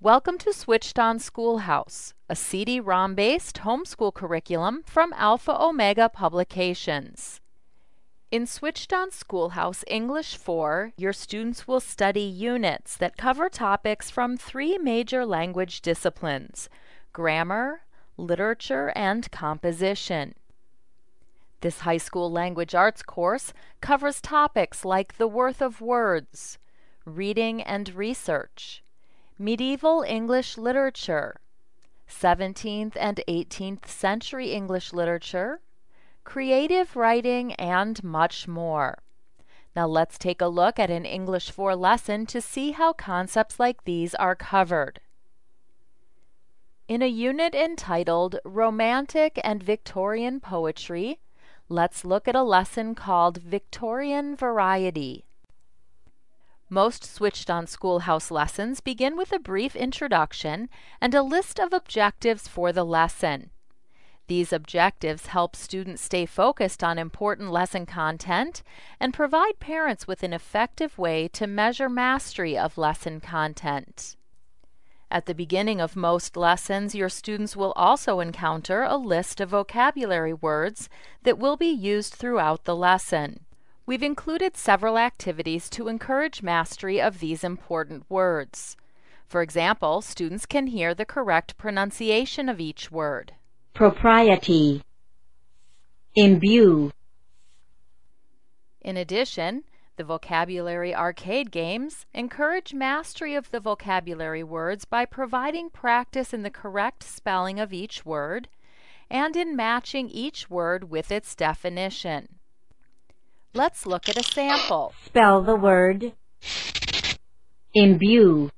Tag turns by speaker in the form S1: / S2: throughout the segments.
S1: Welcome to Switched On Schoolhouse, a CD-ROM based homeschool curriculum from Alpha Omega Publications. In Switched On Schoolhouse English 4, your students will study units that cover topics from three major language disciplines grammar, literature, and composition. This high school language arts course covers topics like the worth of words, reading and research, medieval English literature, 17th and 18th century English literature, creative writing, and much more. Now let's take a look at an English 4 lesson to see how concepts like these are covered. In a unit entitled Romantic and Victorian Poetry, let's look at a lesson called Victorian Variety. Most switched on schoolhouse lessons begin with a brief introduction and a list of objectives for the lesson. These objectives help students stay focused on important lesson content and provide parents with an effective way to measure mastery of lesson content. At the beginning of most lessons, your students will also encounter a list of vocabulary words that will be used throughout the lesson. We've included several activities to encourage mastery of these important words. For example, students can hear the correct pronunciation of each word.
S2: Propriety. Imbue.
S1: In addition, the vocabulary arcade games encourage mastery of the vocabulary words by providing practice in the correct spelling of each word and in matching each word with its definition. Let's look at a sample.
S2: Spell the word imbue.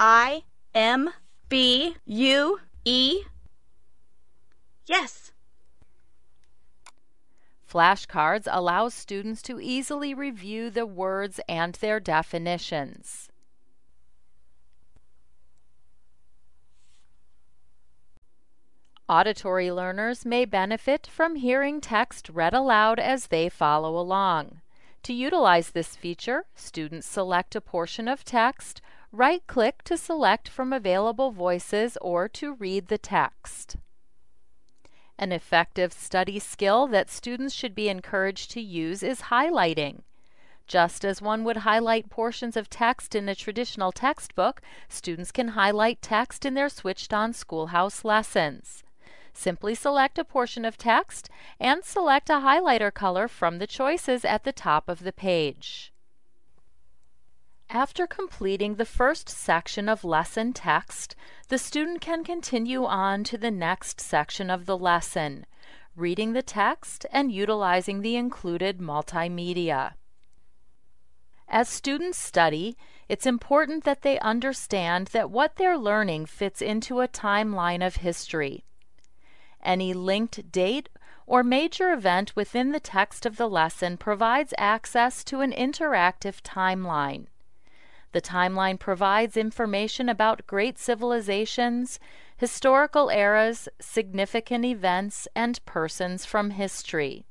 S3: I M B U E. Yes.
S1: Flashcards allow students to easily review the words and their definitions. Auditory learners may benefit from hearing text read aloud as they follow along. To utilize this feature, students select a portion of text, right-click to select from available voices or to read the text. An effective study skill that students should be encouraged to use is highlighting. Just as one would highlight portions of text in a traditional textbook, students can highlight text in their switched on schoolhouse lessons. Simply select a portion of text and select a highlighter color from the choices at the top of the page. After completing the first section of lesson text, the student can continue on to the next section of the lesson, reading the text and utilizing the included multimedia. As students study, it's important that they understand that what they're learning fits into a timeline of history. Any linked date or major event within the text of the lesson provides access to an interactive timeline. The timeline provides information about great civilizations, historical eras, significant events, and persons from history.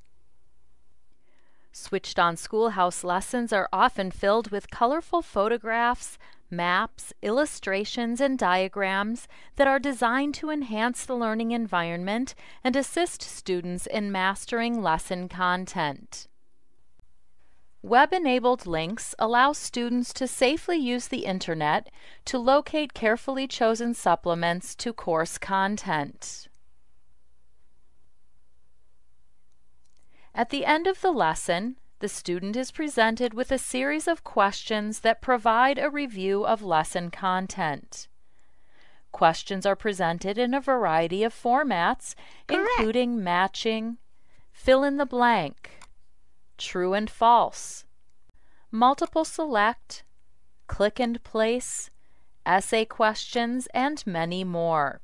S1: Switched on schoolhouse lessons are often filled with colorful photographs, maps, illustrations, and diagrams that are designed to enhance the learning environment and assist students in mastering lesson content. Web-enabled links allow students to safely use the Internet to locate carefully chosen supplements to course content. At the end of the lesson, the student is presented with a series of questions that provide a review of lesson content. Questions are presented in a variety of formats,
S3: Correct.
S1: including matching, fill in the blank, true and false, multiple select, click and place, essay questions, and many more.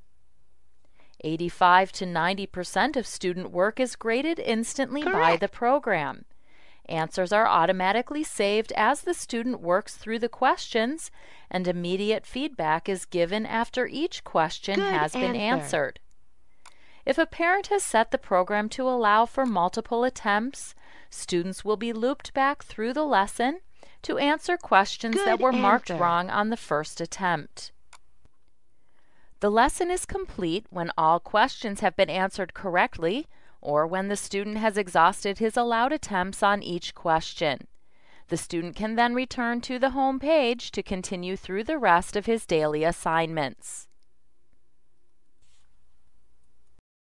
S1: 85 to 90% of student work is graded instantly by the program. Answers are automatically saved as the student works through the questions, and immediate feedback is given after each question
S3: Good
S1: has been answered. If a parent has set the program to allow for multiple attempts, students will be looped back through the lesson, to answer questions that
S2: Good
S1: were marked wrong on the first attempt. The lesson is complete when all questions have been answered correctly or when the student has exhausted his allowed attempts on each question. The student can then return to the home page to continue through the rest of his daily assignments.